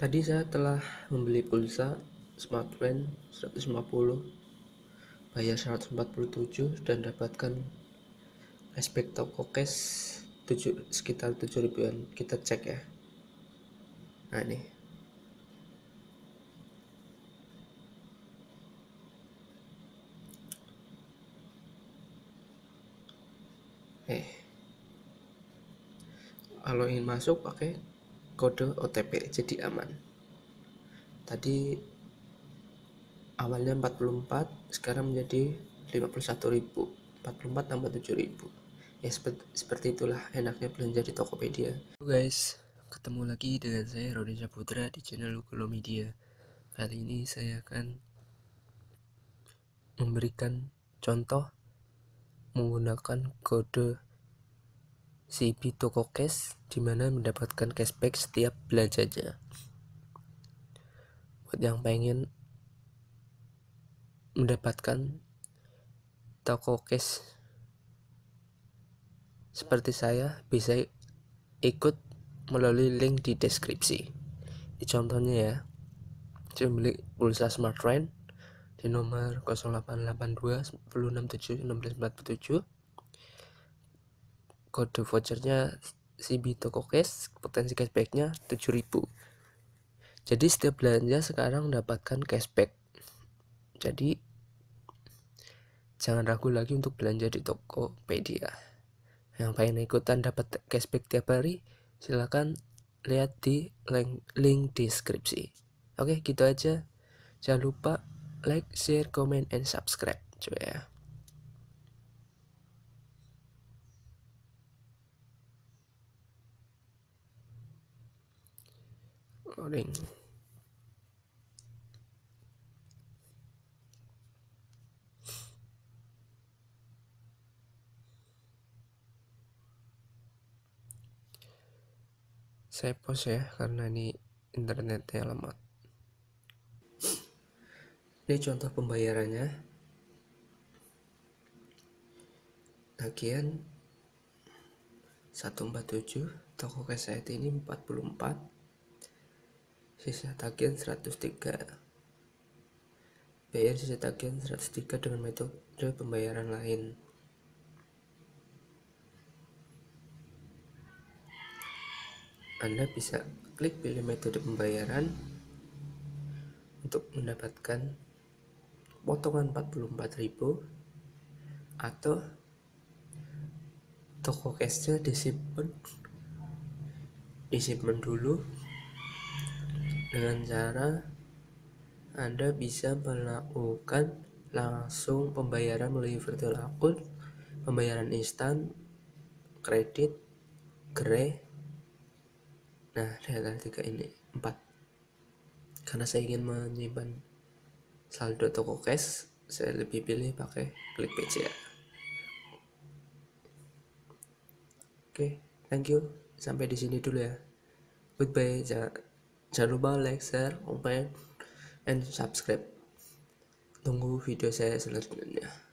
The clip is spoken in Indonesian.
Tadi saya telah membeli pulsa smartphone 150 bayar 147 dan dapatkan cashback toko cash 7, sekitar 7 ribuan. Kita cek ya. Nah ini. Eh. Kalau ingin masuk pakai kode OTP jadi aman. Tadi awalnya 44 sekarang menjadi 51.000 44 tambah 7.000 ya seperti, seperti itulah enaknya belanja di Tokopedia. Guys ketemu lagi dengan saya Rodi Saputra di channel Google Media. Kali ini saya akan memberikan contoh menggunakan kode CB Toko Cash di mana mendapatkan cashback setiap belanjanya. Buat yang pengen mendapatkan toko cash seperti saya bisa ikut melalui link di deskripsi. Di contohnya ya, saya beli pulsa smartphone di nomor 0882 1067 1647 kode vouchernya CB Toko Cash potensi cashbacknya 7000 jadi setiap belanja sekarang mendapatkan cashback. Jadi jangan ragu lagi untuk belanja di Tokopedia yang pengen ikutan dapat cashback tiap hari silahkan lihat di link, link deskripsi. Oke gitu aja. Jangan lupa like, share, comment, and subscribe coba ya. Loading. Saya post ya karena ini internetnya lemot. Ini contoh pembayarannya. Tagihan 147 toko keset ini 44 sisa tagihan 103 bayar sisa tagihan 103 dengan metode pembayaran lain. Anda bisa klik pilih metode pembayaran untuk mendapatkan potongan 44.000 atau toko cashnya disimpan disimpan dulu dengan cara anda bisa melakukan langsung pembayaran melalui virtual account pembayaran instan kredit gre nah ada tiga ini empat. Karena saya ingin menyimpan saldo toko cash saya lebih pilih pakai klik PC. Ya oke thank you. Sampai di sini dulu ya. Goodbye jangan, jangan lupa like share comment and subscribe. Tunggu video saya selanjutnya